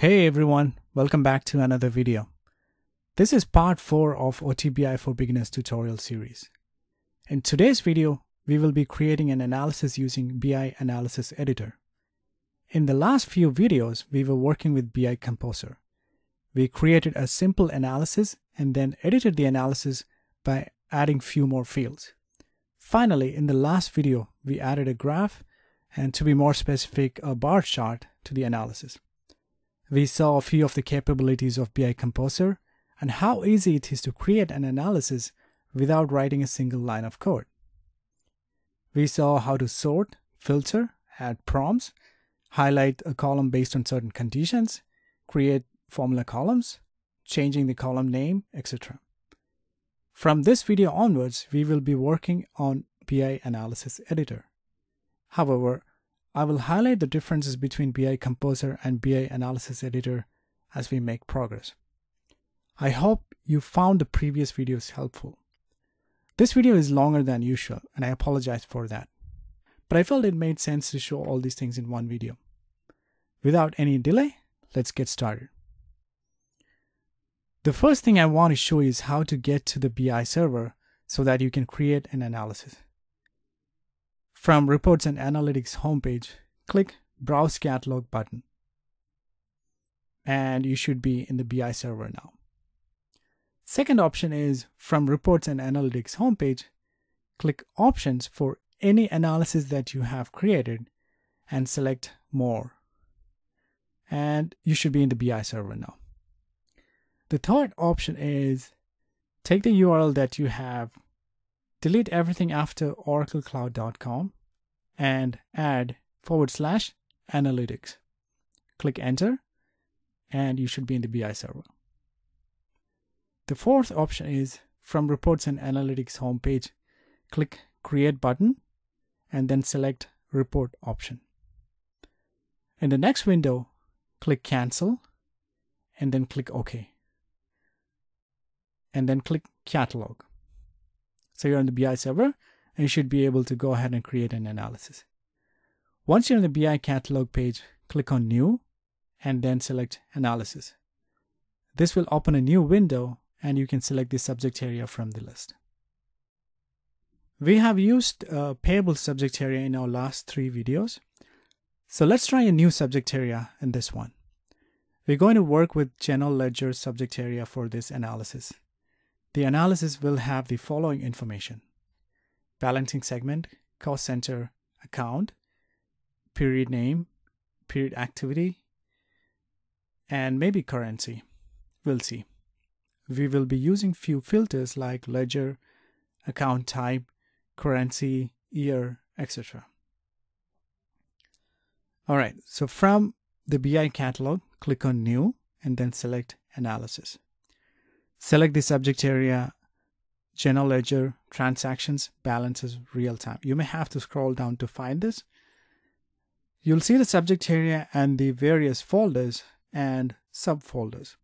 Hey everyone, welcome back to another video. This is part 4 of OTBI for Beginners tutorial series. In today's video, we will be creating an analysis using BI Analysis Editor. In the last few videos, we were working with BI Composer. We created a simple analysis and then edited the analysis by adding few more fields. Finally, in the last video, we added a graph and to be more specific, a bar chart to the analysis. We saw a few of the capabilities of BI Composer and how easy it is to create an analysis without writing a single line of code. We saw how to sort, filter, add prompts, highlight a column based on certain conditions, create formula columns, changing the column name, etc. From this video onwards, we will be working on BI Analysis Editor. However, I will highlight the differences between BI Composer and BI Analysis Editor as we make progress. I hope you found the previous videos helpful. This video is longer than usual and I apologize for that. But I felt it made sense to show all these things in one video. Without any delay, let's get started. The first thing I want to show is how to get to the BI server so that you can create an analysis. From Reports and Analytics homepage, click Browse Catalog button. And you should be in the BI server now. Second option is from Reports and Analytics homepage, click Options for any analysis that you have created and select More. And you should be in the BI server now. The third option is take the URL that you have, delete everything after oraclecloud.com, and add forward slash analytics. Click enter, and you should be in the BI server. The fourth option is from Reports and Analytics homepage, click Create button, and then select Report option. In the next window, click Cancel, and then click OK and then click catalog. So you're on the BI server and you should be able to go ahead and create an analysis. Once you're on the BI catalog page, click on new and then select analysis. This will open a new window and you can select the subject area from the list. We have used a payable subject area in our last three videos. So let's try a new subject area in this one. We're going to work with general ledger subject area for this analysis. The analysis will have the following information. Balancing segment, cost center, account, period name, period activity, and maybe currency. We'll see. We will be using few filters like ledger, account type, currency, year, etc. All right, so from the BI catalog, click on new and then select analysis. Select the subject area, general ledger, transactions, balances, real time. You may have to scroll down to find this. You'll see the subject area and the various folders and subfolders.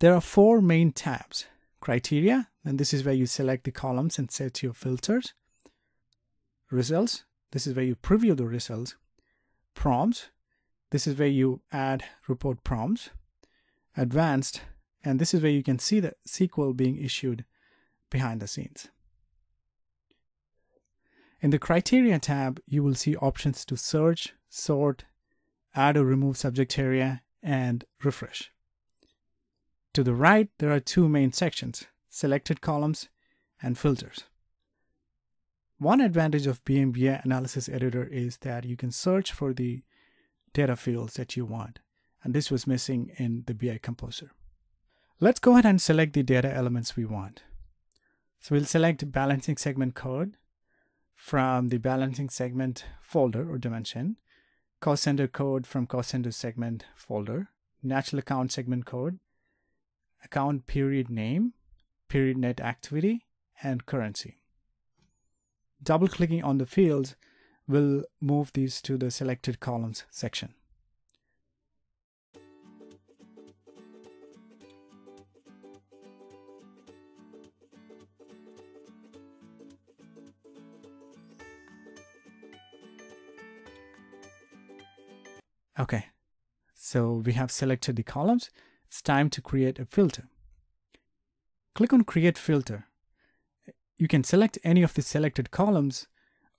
There are four main tabs. Criteria, and this is where you select the columns and set your filters. Results, this is where you preview the results. Prompts, this is where you add report prompts advanced, and this is where you can see the SQL being issued behind the scenes. In the Criteria tab, you will see options to search, sort, add or remove subject area, and refresh. To the right, there are two main sections, selected columns and filters. One advantage of BMBI Analysis Editor is that you can search for the data fields that you want and this was missing in the BI Composer. Let's go ahead and select the data elements we want. So we'll select balancing segment code from the balancing segment folder or dimension, cost center code from cost center segment folder, natural account segment code, account period name, period net activity, and currency. Double clicking on the fields will move these to the selected columns section. Okay, so we have selected the columns. It's time to create a filter. Click on Create Filter. You can select any of the selected columns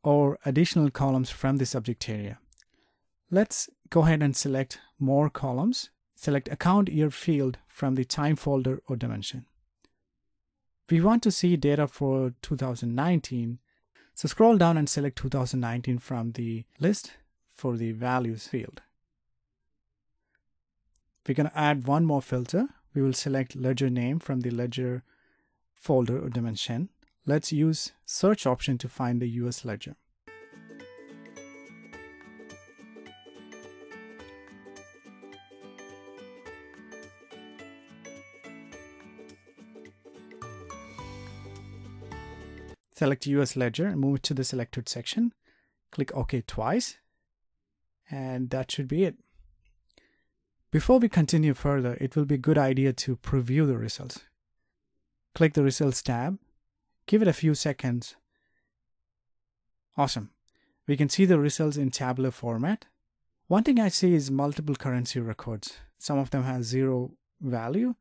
or additional columns from the subject area. Let's go ahead and select More Columns. Select Account Year field from the Time folder or dimension. We want to see data for 2019, so scroll down and select 2019 from the list for the Values field. We're going to add one more filter. We will select Ledger Name from the Ledger folder or dimension. Let's use search option to find the US ledger. Select US ledger and move it to the selected section. Click OK twice and that should be it. Before we continue further, it will be a good idea to preview the results. Click the Results tab. Give it a few seconds. Awesome. We can see the results in tabular format. One thing I see is multiple currency records. Some of them have zero value.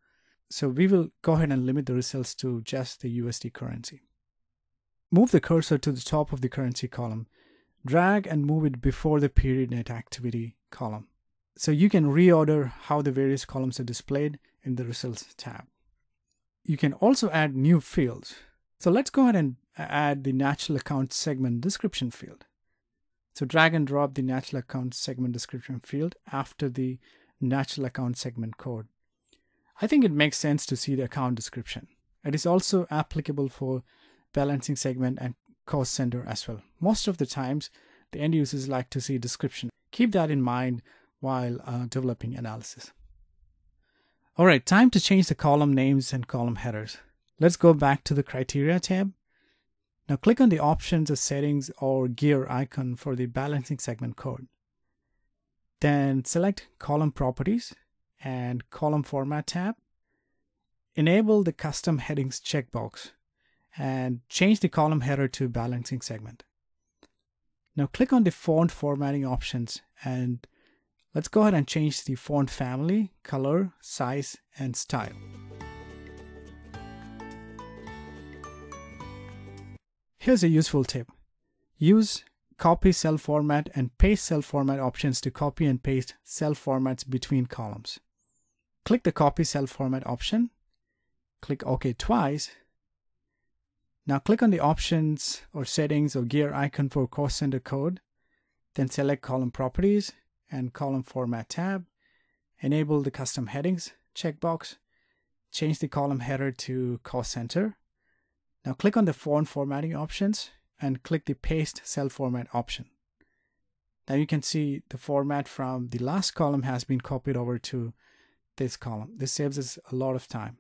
So we will go ahead and limit the results to just the USD currency. Move the cursor to the top of the currency column. Drag and move it before the period net activity column. So you can reorder how the various columns are displayed in the results tab you can also add new fields. So let's go ahead and add the natural account segment description field. So drag and drop the natural account segment description field after the natural account segment code. I think it makes sense to see the account description. It is also applicable for balancing segment and cost center as well. Most of the times, the end users like to see description. Keep that in mind while uh, developing analysis. All right, time to change the column names and column headers. Let's go back to the criteria tab. Now click on the options or settings or gear icon for the balancing segment code. Then select column properties and column format tab. Enable the custom headings checkbox and change the column header to balancing segment. Now click on the font formatting options and Let's go ahead and change the font family, color, size, and style. Here's a useful tip. Use copy cell format and paste cell format options to copy and paste cell formats between columns. Click the copy cell format option, click OK twice. Now click on the options or settings or gear icon for cost center code, then select column properties and column format tab, enable the custom headings checkbox, change the column header to cost center. Now click on the font formatting options and click the paste cell format option. Now you can see the format from the last column has been copied over to this column. This saves us a lot of time.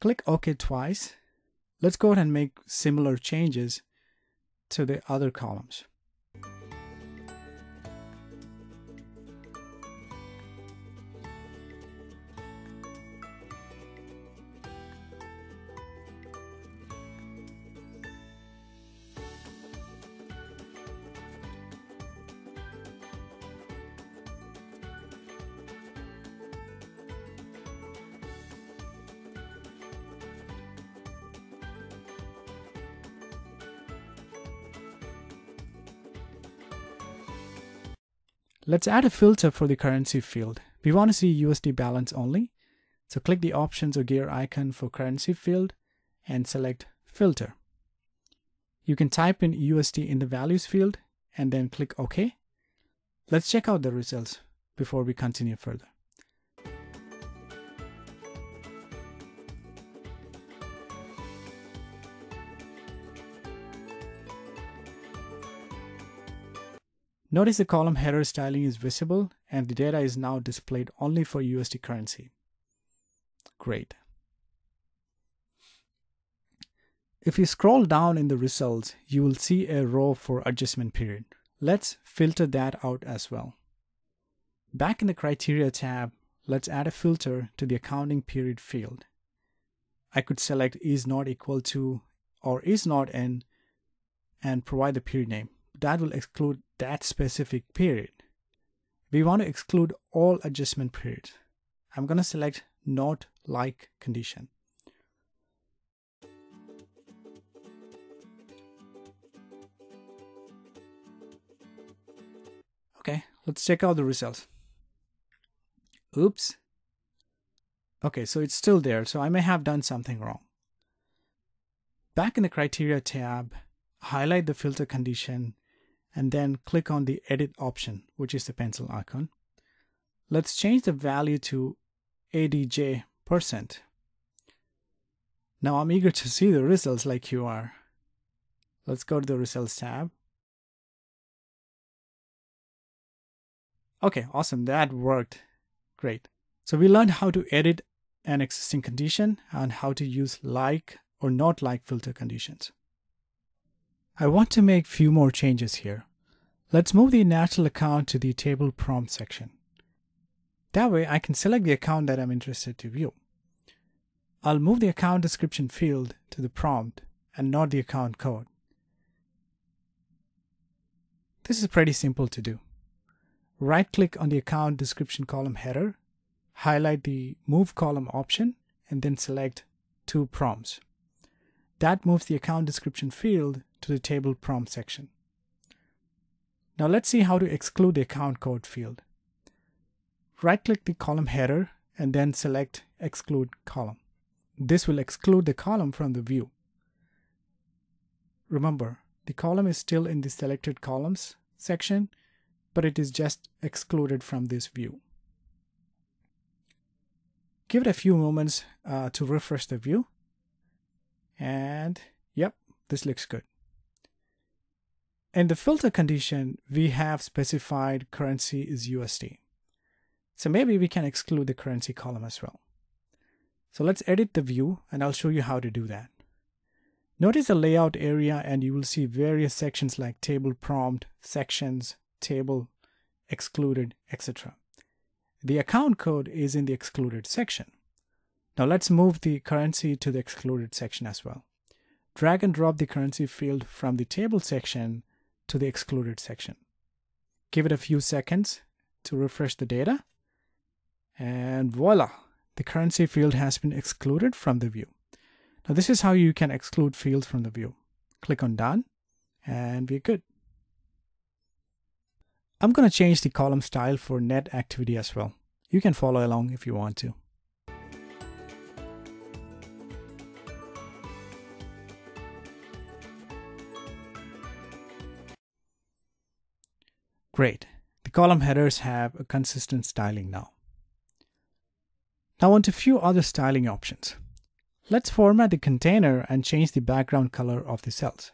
Click OK twice. Let's go ahead and make similar changes to the other columns. Let's add a filter for the currency field. We want to see USD balance only. So click the options or gear icon for currency field and select filter. You can type in USD in the values field and then click OK. Let's check out the results before we continue further. Notice the column header styling is visible and the data is now displayed only for USD currency. Great. If you scroll down in the results, you will see a row for adjustment period. Let's filter that out as well. Back in the criteria tab, let's add a filter to the accounting period field. I could select is not equal to or is not in and provide the period name. That will exclude that specific period. we want to exclude all adjustment periods. I'm going to select not like condition. Okay, let's check out the results. Oops. Okay, so it's still there, so I may have done something wrong. Back in the criteria tab, highlight the filter condition and then click on the edit option, which is the pencil icon. Let's change the value to ADJ percent. Now I'm eager to see the results like you are. Let's go to the results tab. Okay, awesome, that worked. Great. So we learned how to edit an existing condition and how to use like or not like filter conditions. I want to make a few more changes here. Let's move the natural account to the table prompt section. That way I can select the account that I'm interested to view. I'll move the account description field to the prompt and not the account code. This is pretty simple to do. Right click on the account description column header, highlight the move column option, and then select to prompts. That moves the account description field to the table prompt section. Now let's see how to exclude the account code field. Right-click the column header and then select Exclude Column. This will exclude the column from the view. Remember, the column is still in the Selected Columns section, but it is just excluded from this view. Give it a few moments uh, to refresh the view. And yep, this looks good. In the filter condition, we have specified currency is USD. So maybe we can exclude the currency column as well. So let's edit the view and I'll show you how to do that. Notice the layout area and you will see various sections like table prompt, sections, table, excluded, etc. The account code is in the excluded section. Now let's move the currency to the excluded section as well. Drag and drop the currency field from the table section to the excluded section. Give it a few seconds to refresh the data. And voila, the currency field has been excluded from the view. Now this is how you can exclude fields from the view. Click on done and we're good. I'm going to change the column style for net activity as well. You can follow along if you want to. Great. The column headers have a consistent styling now. Now onto a few other styling options. Let's format the container and change the background color of the cells.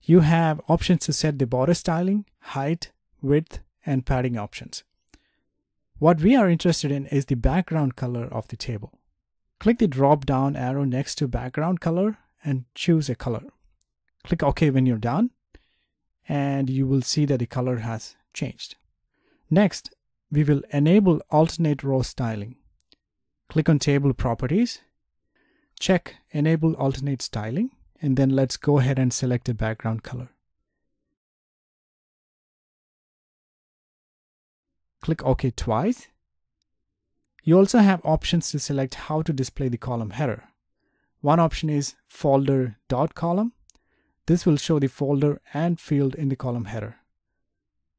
You have options to set the border styling, height, width, and padding options. What we are interested in is the background color of the table. Click the drop down arrow next to background color and choose a color. Click OK when you're done and you will see that the color has changed. Next, we will enable alternate row styling. Click on table properties, check enable alternate styling, and then let's go ahead and select a background color. Click OK twice. You also have options to select how to display the column header. One option is folder dot column this will show the folder and field in the column header.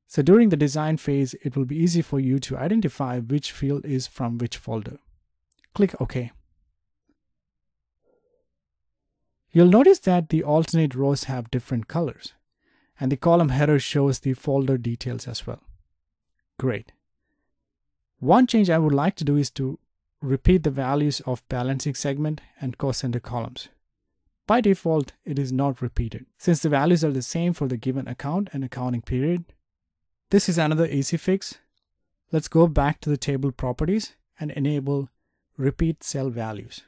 So during the design phase, it will be easy for you to identify which field is from which folder. Click OK. You'll notice that the alternate rows have different colors, and the column header shows the folder details as well. Great. One change I would like to do is to repeat the values of balancing segment and cost center columns. By default, it is not repeated. Since the values are the same for the given account and accounting period, this is another easy fix. Let's go back to the table properties and enable repeat cell values.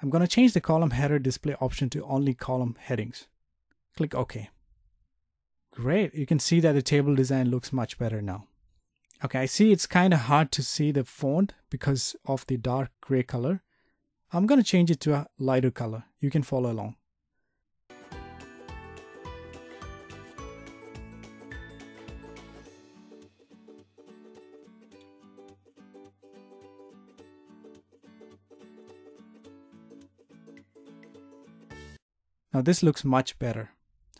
I'm going to change the column header display option to only column headings. Click OK. Great, you can see that the table design looks much better now. Okay, I see it's kind of hard to see the font because of the dark gray color. I'm going to change it to a lighter color. You can follow along. Now this looks much better.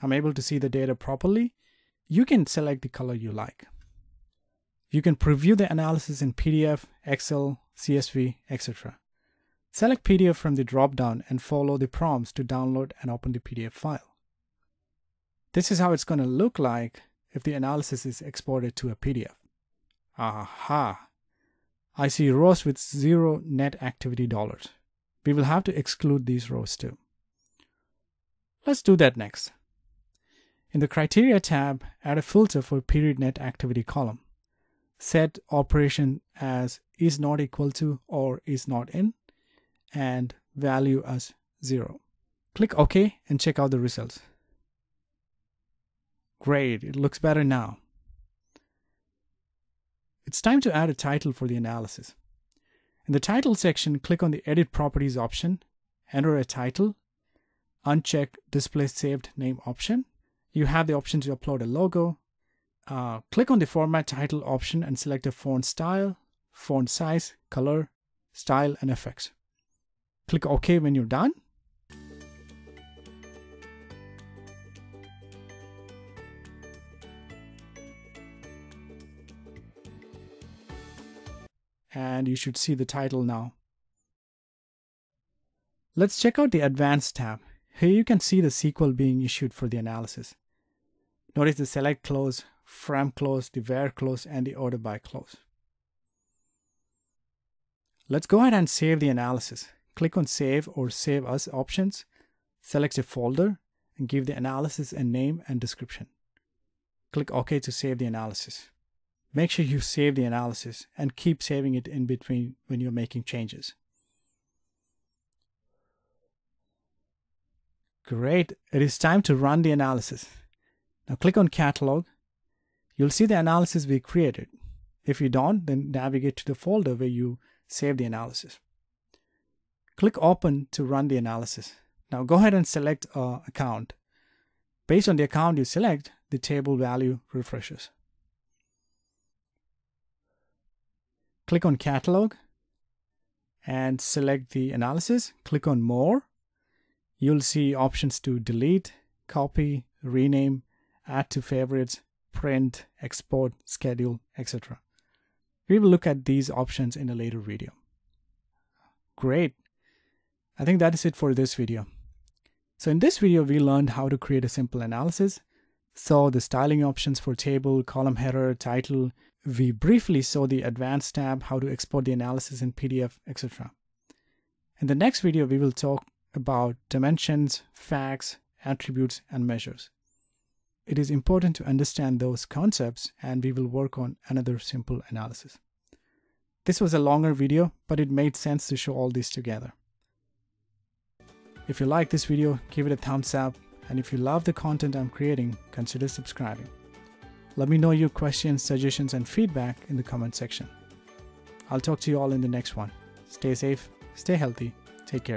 I'm able to see the data properly. You can select the color you like. You can preview the analysis in PDF, Excel, CSV, etc. Select PDF from the drop-down and follow the prompts to download and open the PDF file. This is how it's going to look like if the analysis is exported to a PDF. Aha! I see rows with zero net activity dollars. We will have to exclude these rows too. Let's do that next. In the Criteria tab, add a filter for period net activity column. Set operation as is not equal to or is not in and value as 0. Click OK and check out the results. Great, it looks better now. It's time to add a title for the analysis. In the title section, click on the Edit Properties option, enter a title, uncheck Display Saved Name option. You have the option to upload a logo. Uh, click on the Format Title option and select a font style, font size, color, style, and effects. Click OK when you're done. And you should see the title now. Let's check out the Advanced tab. Here you can see the SQL being issued for the analysis. Notice the select clause, from clause, the where clause, and the order by clause. Let's go ahead and save the analysis. Click on Save or Save As options, select a folder, and give the analysis a name and description. Click OK to save the analysis. Make sure you save the analysis and keep saving it in between when you're making changes. Great, it is time to run the analysis. Now click on Catalog. You'll see the analysis we created. If you don't, then navigate to the folder where you save the analysis. Click Open to run the analysis. Now go ahead and select a account. Based on the account you select, the table value refreshes. Click on Catalog and select the analysis. Click on More. You'll see options to delete, copy, rename, add to favorites, print, export, schedule, etc. We will look at these options in a later video. Great. I think that is it for this video. So in this video, we learned how to create a simple analysis, saw the styling options for table, column header, title. We briefly saw the advanced tab, how to export the analysis in PDF, etc. In the next video, we will talk about dimensions, facts, attributes, and measures. It is important to understand those concepts and we will work on another simple analysis. This was a longer video, but it made sense to show all this together. If you like this video, give it a thumbs up. And if you love the content I'm creating, consider subscribing. Let me know your questions, suggestions, and feedback in the comment section. I'll talk to you all in the next one. Stay safe, stay healthy, take care.